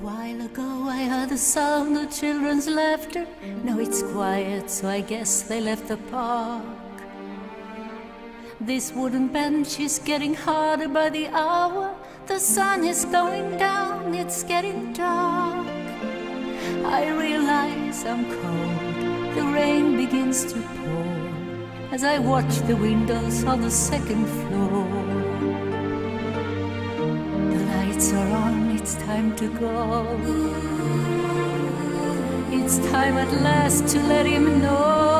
while ago I heard the sound of children's laughter. Now it's quiet, so I guess they left the park. This wooden bench is getting harder by the hour. The sun is going down, it's getting dark. I realize I'm cold, the rain begins to pour as I watch the windows on the second floor. The lights are it's time to go. It's time at last to let him know.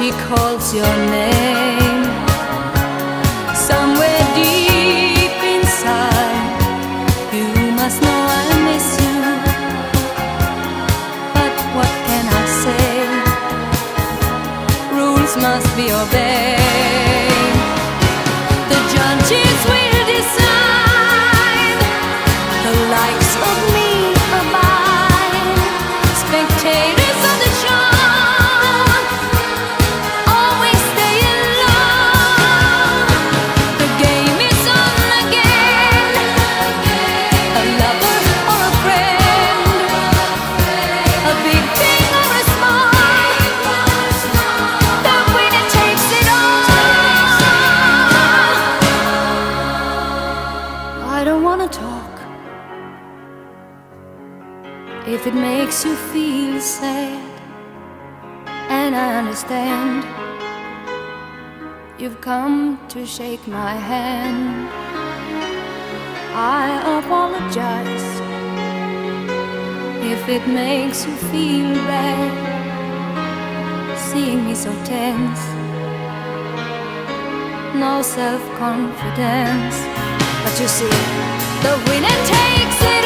she calls your name. Somewhere deep inside, you must know I miss you. But what can I say? Rules must be obeyed. You've come to shake my hand. I apologize if it makes you feel bad seeing me so tense. No self confidence, but you see, the winner takes it.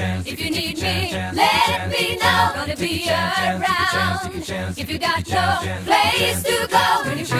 If you need me, let me know. Gonna be around. If you got no place to go,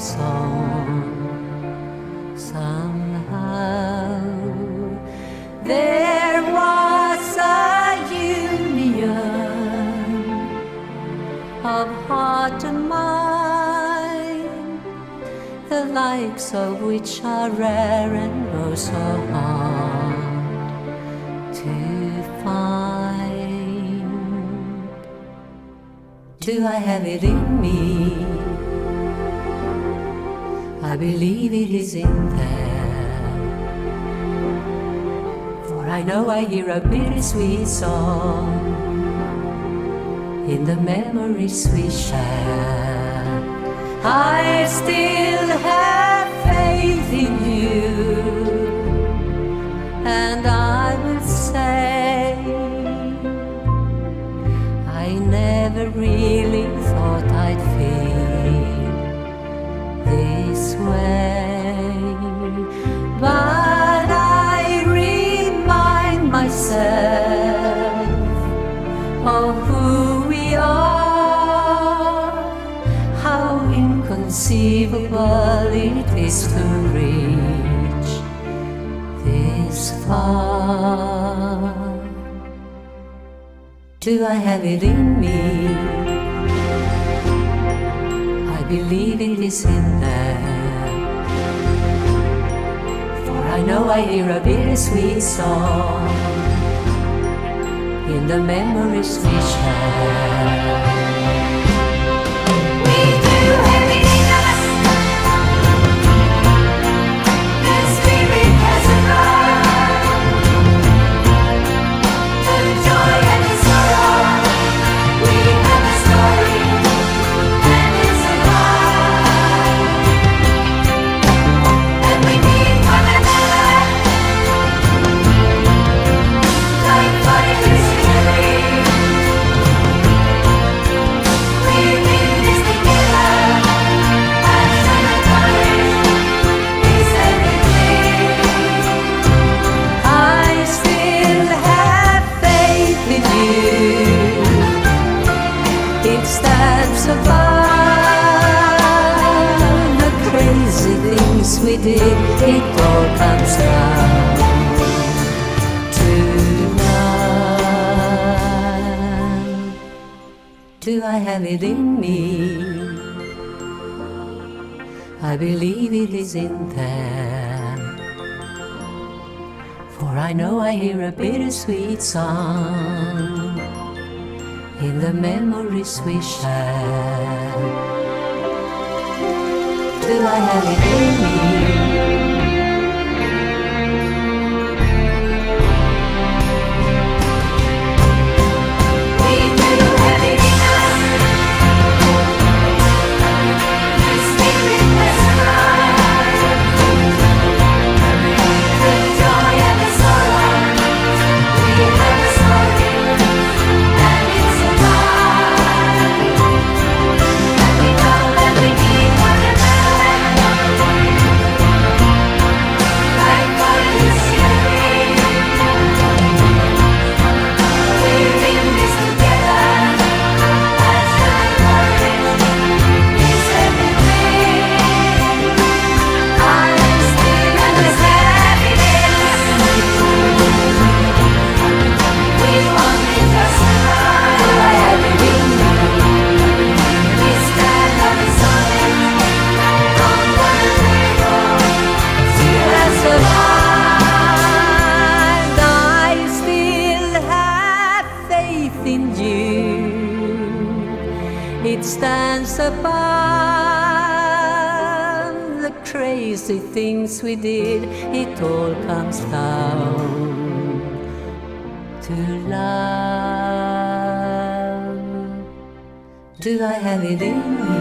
song somehow. There was a union of heart and mind, the likes of which are rare and oh so hard to find. Do I have it in me? believe it is in there. For I know I hear a bittersweet song in the memories we share. I still have faith in you, and I would say, I never really. Do I have it in me? I believe it is in there. For I know I hear a bittersweet song in the memories we share. Do I have it in me? I believe it is in there. For I know I hear a bittersweet song in the memories we share. Do I have it in me? was bound to love. Do I have it in me?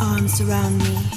Arms around me.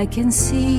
I can see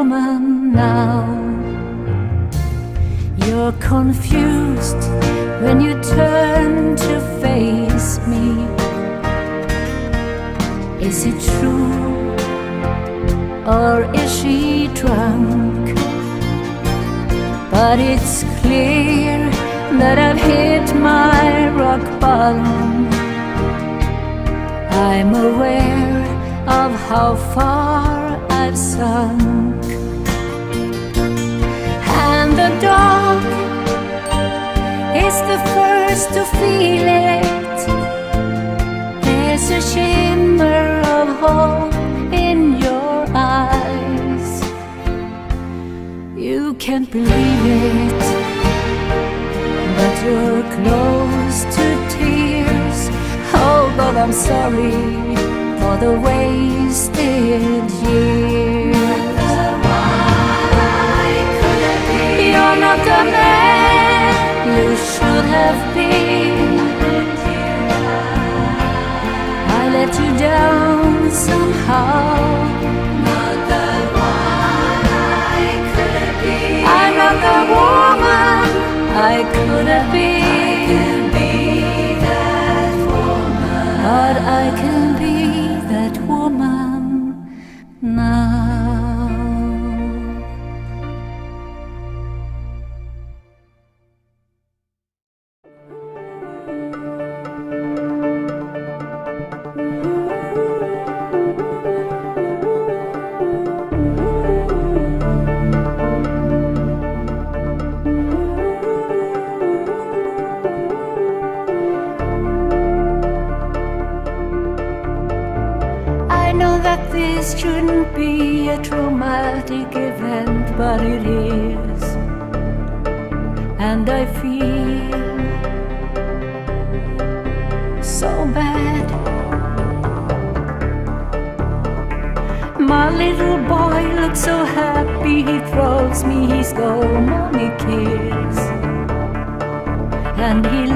woman now. You're confused when you turn to face me. Is it true or is she drunk? But it's clear that I've hit my rock bottom. I'm aware of how far I've sunk the dog is the first to feel it. There's a shimmer of hope in your eyes. You can't believe it, but you're close to tears. Oh, but I'm sorry for the wasted years. You're not the man you should have been. I let you down somehow. Not the one I could have been. I'm not the woman I could have been. But I can be that looks so happy, he throws me his go mommy kiss. And he